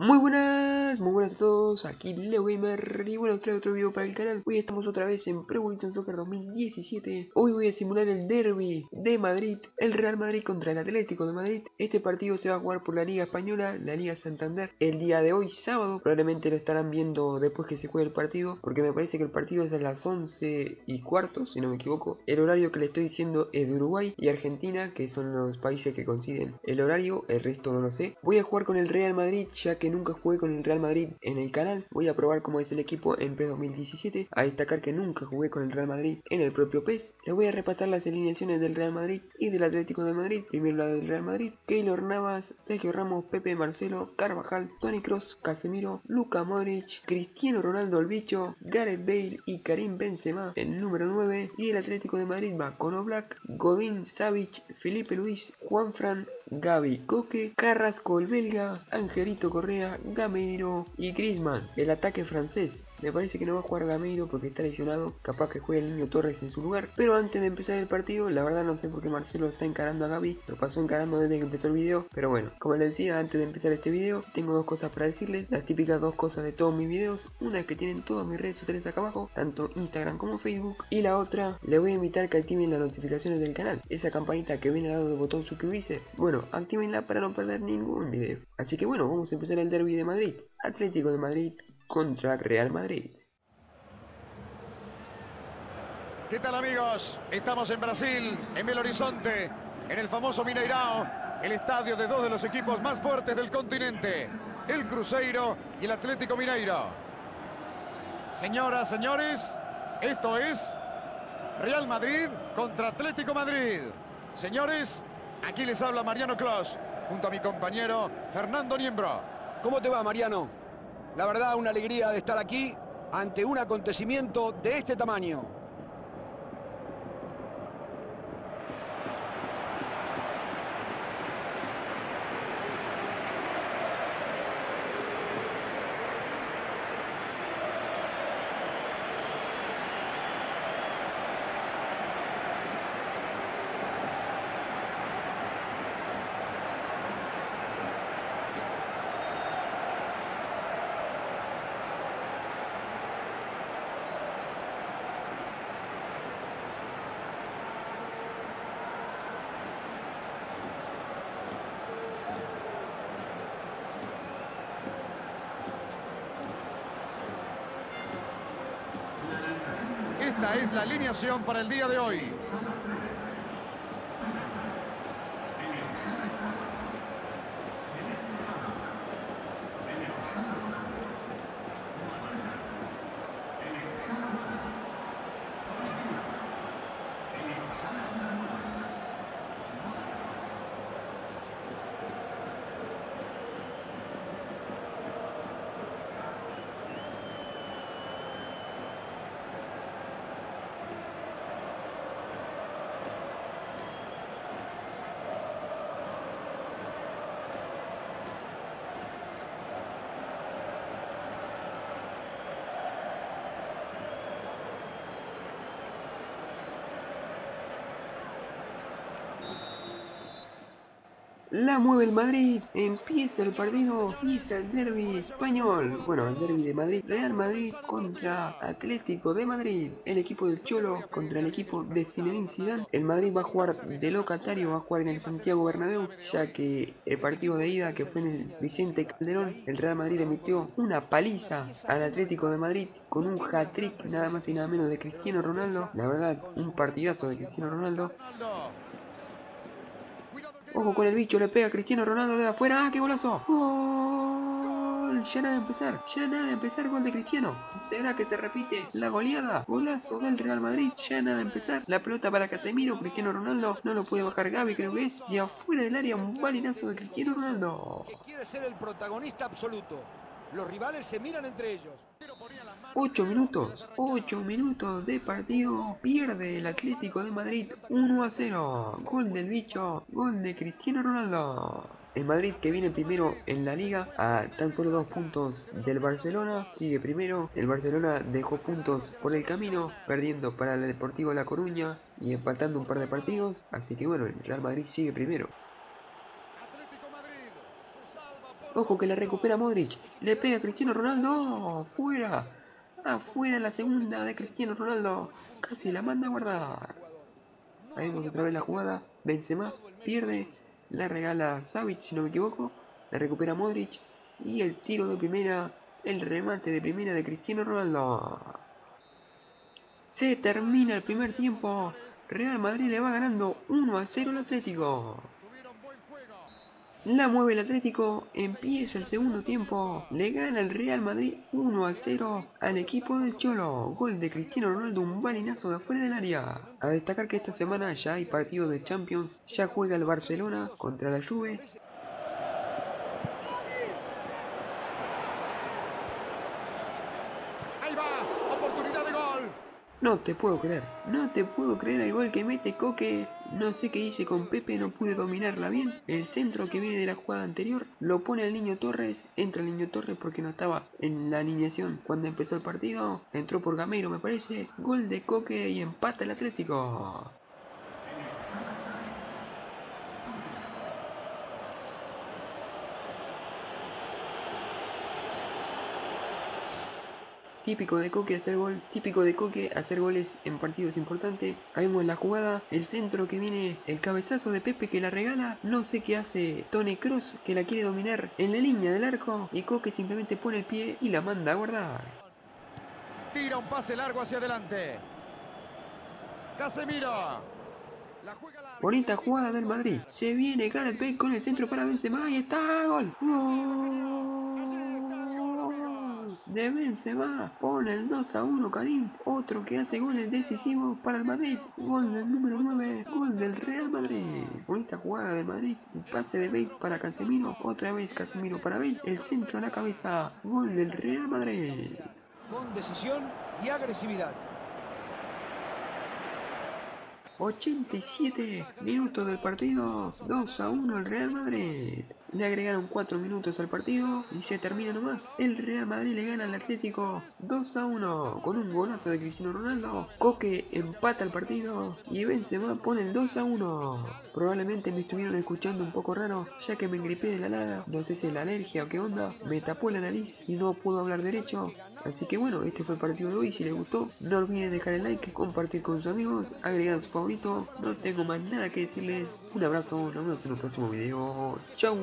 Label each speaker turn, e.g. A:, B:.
A: Muy buenas, muy buenas a todos, aquí Leo Gamer y bueno, traigo otro video para el canal. Hoy estamos otra vez en Pro Evolution Soccer 2017 Hoy voy a simular el derby de Madrid, el Real Madrid contra el Atlético de Madrid. Este partido se va a jugar por la Liga Española, la Liga Santander El día de hoy, sábado, probablemente lo estarán viendo después que se juegue el partido Porque me parece que el partido es a las 11 y cuarto, si no me equivoco. El horario que le estoy diciendo es de Uruguay y Argentina, que son los países que coinciden el horario El resto no lo sé. Voy a jugar con el Real Madrid ya que nunca jugué con el Real Madrid en el canal, voy a probar cómo es el equipo en PES 2017, a destacar que nunca jugué con el Real Madrid en el propio PES. Le voy a repasar las alineaciones del Real Madrid y del Atlético de Madrid, primero la del Real Madrid, Keylor Navas, Sergio Ramos, Pepe Marcelo, Carvajal, Tony Cross, Casemiro, Luca Modric, Cristiano Ronaldo el bicho, Gareth Bale y Karim Benzema, el número 9, y el Atlético de Madrid va con Oblak, Godín, Savic, Felipe Luis, Juanfran, Gaby Coque, Carrasco el belga, Angelito Correa, Gameiro y Griezmann, el ataque francés. Me parece que no va a jugar Gameiro porque está lesionado, capaz que juegue el niño Torres en su lugar. Pero antes de empezar el partido, la verdad no sé por qué Marcelo está encarando a Gaby, lo pasó encarando desde que empezó el video. Pero bueno, como les decía antes de empezar este video, tengo dos cosas para decirles, las típicas dos cosas de todos mis videos. Una es que tienen todas mis redes sociales acá abajo, tanto Instagram como Facebook. Y la otra, le voy a invitar que activen las notificaciones del canal, esa campanita que viene al lado del botón suscribirse. Bueno, activenla para no perder ningún video. Así que bueno, vamos a empezar el derby de Madrid. Atlético de Madrid contra Real Madrid.
B: ¿Qué tal amigos? Estamos en Brasil, en Belo Horizonte, en el famoso Mineirao, el estadio de dos de los equipos más fuertes del continente, el Cruzeiro y el Atlético Mineiro. Señoras, señores, esto es Real Madrid contra Atlético Madrid. Señores, aquí les habla Mariano Clos, junto a mi compañero Fernando Niembro.
C: ¿Cómo te va, Mariano? La verdad, una alegría de estar aquí ante un acontecimiento de este tamaño.
B: Esta es la alineación para el día de hoy.
A: La mueve el Madrid, empieza el partido, empieza el derby español. Bueno, el derby de Madrid, Real Madrid contra Atlético de Madrid. El equipo del Cholo contra el equipo de Zinedine Zidane. El Madrid va a jugar de locatario, va a jugar en el Santiago Bernabéu, ya que el partido de ida que fue en el Vicente Calderón, el Real Madrid le metió una paliza al Atlético de Madrid con un hat-trick nada más y nada menos de Cristiano Ronaldo. La verdad, un partidazo de Cristiano Ronaldo. Ojo con el bicho, le pega Cristiano Ronaldo de afuera. ¡Ah, qué golazo! ¡Gol! Ya nada de empezar, ya nada de empezar gol de Cristiano. ¿Será que se repite la goleada? Golazo del Real Madrid, ya nada de empezar. La pelota para Casemiro, Cristiano Ronaldo. No lo puede bajar Gaby, creo que es. Y afuera del área, un balinazo de Cristiano Ronaldo.
C: quiere ser el protagonista absoluto. Los rivales se miran entre ellos.
A: 8 minutos, 8 minutos de partido, pierde el Atlético de Madrid 1 a 0, gol del bicho, gol de Cristiano Ronaldo. El Madrid que viene primero en la liga a tan solo dos puntos del Barcelona, sigue primero. El Barcelona dejó puntos por el camino, perdiendo para el Deportivo La Coruña y empatando un par de partidos. Así que bueno, el Real Madrid sigue primero. Ojo que la recupera Modric. Le pega a Cristiano Ronaldo. Fuera. Afuera la segunda de Cristiano Ronaldo. Casi la manda a guardar. Ahí vemos otra vez la jugada. Benzema pierde. La regala Savic si no me equivoco. La recupera Modric. Y el tiro de primera. El remate de primera de Cristiano Ronaldo. Se termina el primer tiempo. Real Madrid le va ganando 1 a 0 al Atlético. La mueve el Atlético, empieza el segundo tiempo, le gana el Real Madrid 1 a 0 al equipo del Cholo, gol de Cristiano Ronaldo, un balinazo de afuera del área. A destacar que esta semana ya hay partidos de Champions, ya juega el Barcelona contra la Juve No te puedo creer, no te puedo creer el gol que mete Coque. No sé qué hice con Pepe, no pude dominarla bien. El centro que viene de la jugada anterior lo pone el niño Torres. Entra el niño Torres porque no estaba en la alineación cuando empezó el partido. Entró por Gameiro, me parece. Gol de Coque y empata el Atlético. Típico de Coque hacer gol, típico de Coque hacer goles en partidos importantes. Ahí vemos la jugada, el centro que viene, el cabezazo de Pepe que la regala. No sé qué hace Tony Cruz que la quiere dominar en la línea del arco. Y Coque simplemente pone el pie y la manda a guardar.
B: Tira un pase largo hacia adelante. Casemiro.
A: Bonita jugada del Madrid. Se viene Gareth Bale con el centro para Benzema y está gol. De Benzema. Pone el 2 a 1 Karim. Otro que hace goles decisivos para el Madrid. Gol del número 9. Gol del Real Madrid. Bonita jugada del Madrid. Un pase de Bale para Casemiro. Otra vez Casemiro para Bale. El centro a la cabeza. Gol del Real Madrid.
C: Con decisión y agresividad.
A: 87 minutos del partido, 2 a 1 el Real Madrid. Le agregaron 4 minutos al partido y se termina nomás. El Real Madrid le gana al Atlético 2 a 1 con un golazo de Cristiano Ronaldo. Coque empata el partido y Benzema pone el 2 a 1. Probablemente me estuvieron escuchando un poco raro ya que me engripé de la nada. No sé si es la alergia o qué onda. Me tapó la nariz y no puedo hablar derecho. Así que bueno, este fue el partido de hoy. Si les gustó, no olviden dejar el like, compartir con sus amigos, agregar su favorito. No tengo más nada que decirles. Un abrazo, nos vemos en un próximo video. Chau.